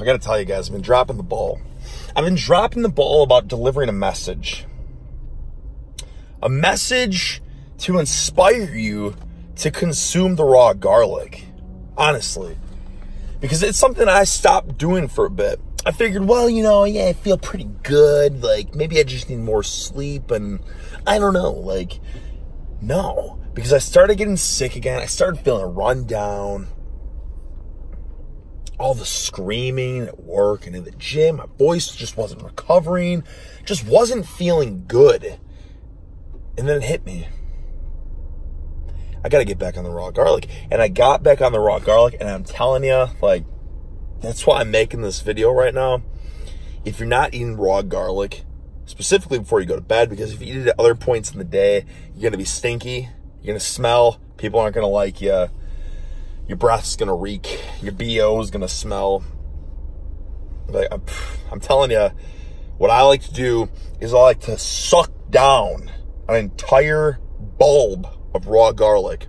I got to tell you guys, I've been dropping the ball. I've been dropping the ball about delivering a message. A message to inspire you to consume the raw garlic. Honestly. Because it's something I stopped doing for a bit. I figured, well, you know, yeah, I feel pretty good. Like, maybe I just need more sleep. And I don't know. Like, no. Because I started getting sick again. I started feeling run down all the screaming at work and in the gym. My voice just wasn't recovering, just wasn't feeling good. And then it hit me. I got to get back on the raw garlic. And I got back on the raw garlic, and I'm telling you, like, that's why I'm making this video right now. If you're not eating raw garlic, specifically before you go to bed, because if you eat it at other points in the day, you're going to be stinky, you're going to smell, people aren't going to like you your breath's gonna reek, your BO is gonna smell. Like, I'm, I'm telling you, what I like to do is I like to suck down an entire bulb of raw garlic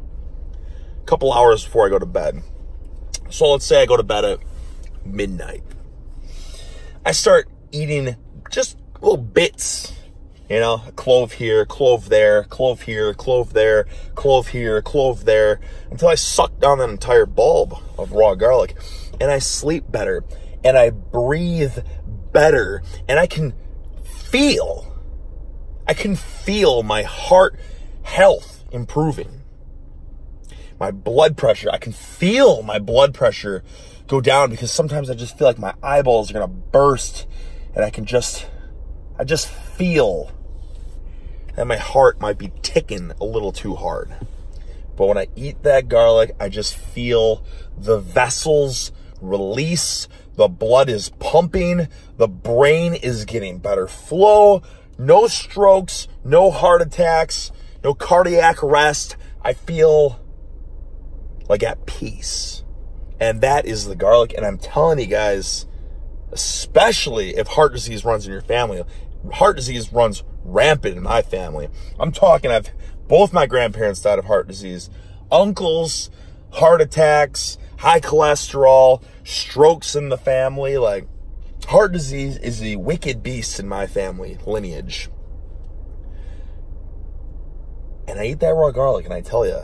a couple hours before I go to bed. So let's say I go to bed at midnight. I start eating just little bits you know, clove here, clove there, clove here, clove there, clove here, clove there, until I suck down that entire bulb of raw garlic. And I sleep better, and I breathe better, and I can feel, I can feel my heart health improving. My blood pressure, I can feel my blood pressure go down because sometimes I just feel like my eyeballs are gonna burst, and I can just, I just feel and my heart might be ticking a little too hard. But when I eat that garlic, I just feel the vessels release, the blood is pumping, the brain is getting better flow, no strokes, no heart attacks, no cardiac arrest. I feel like at peace. And that is the garlic. And I'm telling you guys, especially if heart disease runs in your family, heart disease runs rampant in my family. I'm talking, I've both my grandparents died of heart disease, uncles, heart attacks, high cholesterol, strokes in the family. Like, heart disease is the wicked beast in my family lineage. And I eat that raw garlic, and I tell you,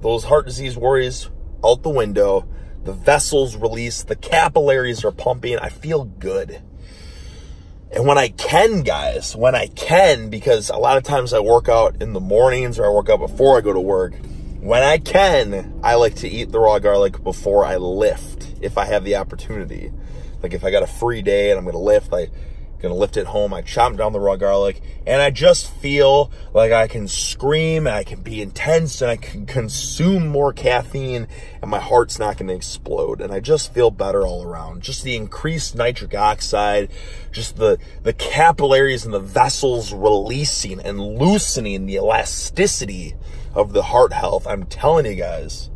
those heart disease worries out the window. The vessels release, the capillaries are pumping. I feel good. And when I can, guys, when I can, because a lot of times I work out in the mornings or I work out before I go to work, when I can, I like to eat the raw garlic before I lift if I have the opportunity. Like if I got a free day and I'm going to lift, I Gonna lift it home. I chop down the raw garlic and I just feel like I can scream and I can be intense and I can consume more caffeine and my heart's not gonna explode. And I just feel better all around. Just the increased nitric oxide, just the, the capillaries and the vessels releasing and loosening the elasticity of the heart health. I'm telling you guys,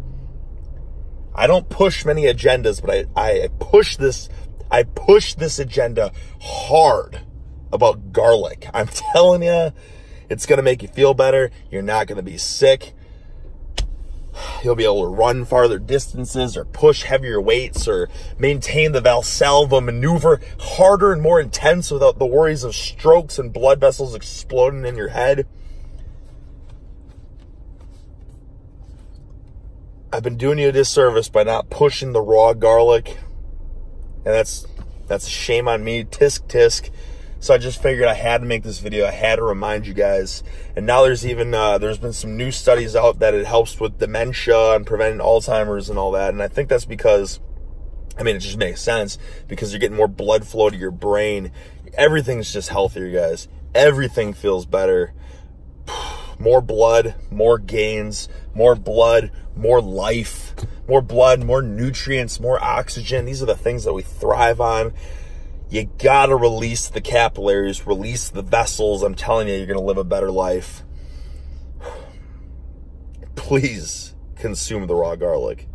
I don't push many agendas, but I, I push this I push this agenda hard about garlic. I'm telling you, it's going to make you feel better. You're not going to be sick. You'll be able to run farther distances or push heavier weights or maintain the Valsalva maneuver harder and more intense without the worries of strokes and blood vessels exploding in your head. I've been doing you a disservice by not pushing the raw garlic and that's that's a shame on me. Tisk tisk. So I just figured I had to make this video. I had to remind you guys. And now there's even uh, there's been some new studies out that it helps with dementia and preventing Alzheimer's and all that. And I think that's because I mean it just makes sense because you're getting more blood flow to your brain. Everything's just healthier, guys. Everything feels better. More blood, more gains, more blood, more life more blood, more nutrients, more oxygen. These are the things that we thrive on. You gotta release the capillaries, release the vessels. I'm telling you, you're gonna live a better life. Please consume the raw garlic.